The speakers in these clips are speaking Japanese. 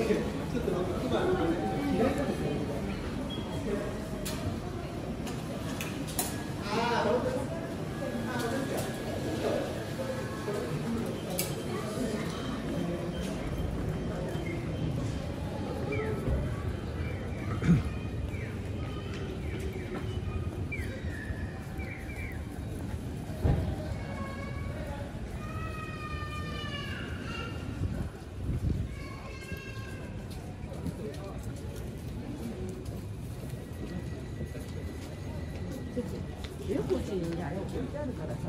Okay. あるからさ、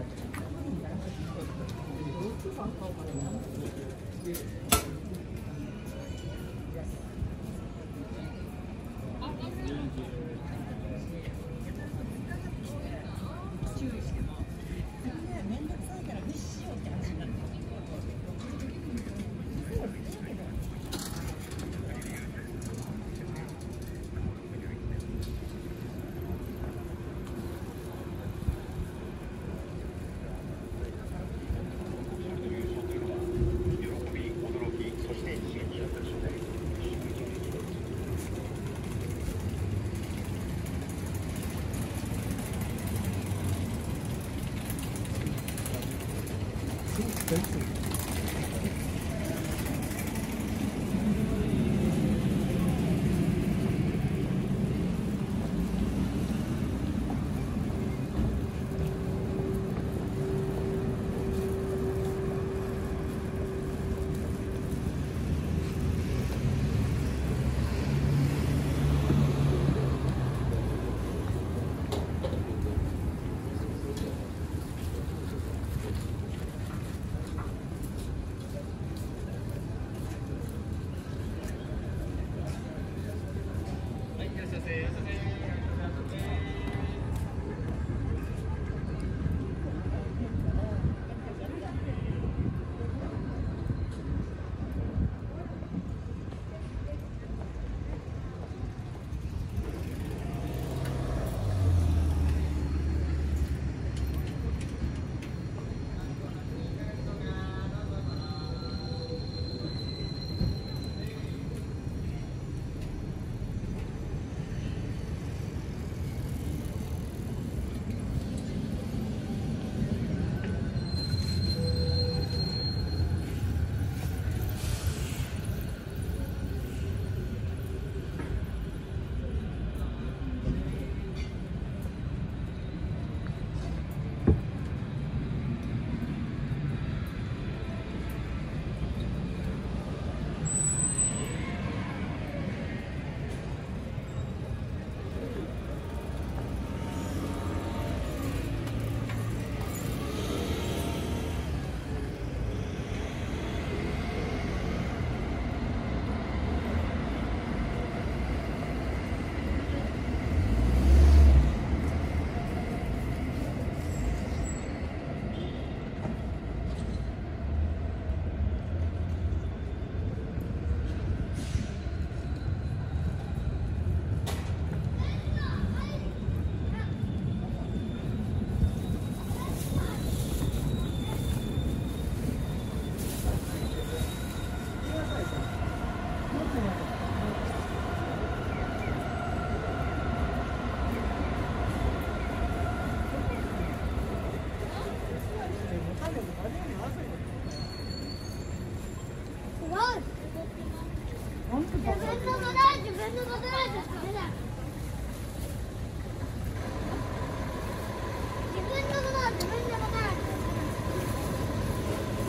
谢谢，谢谢。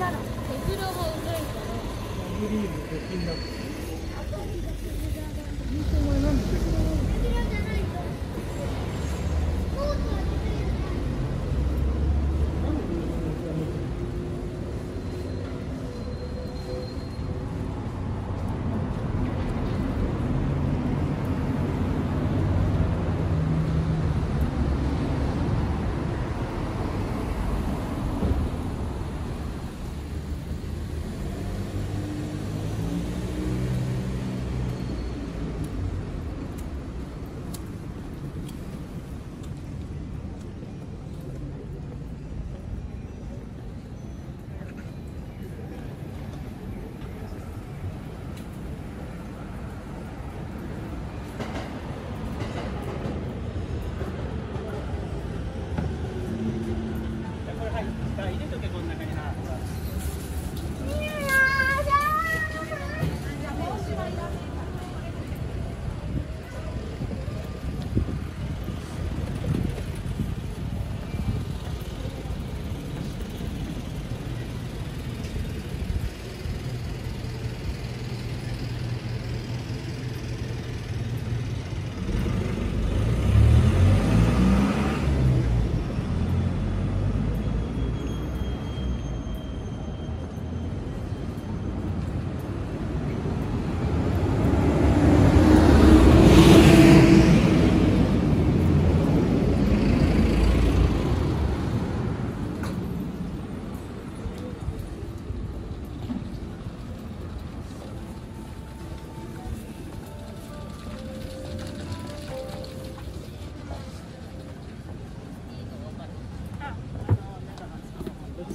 たら手もう。まいからて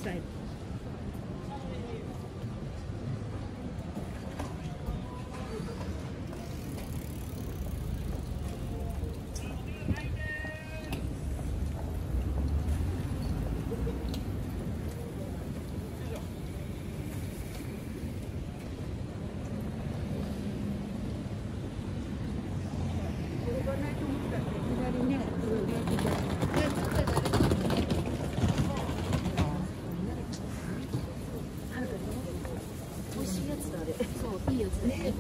subscribe. で。そういいやつだね。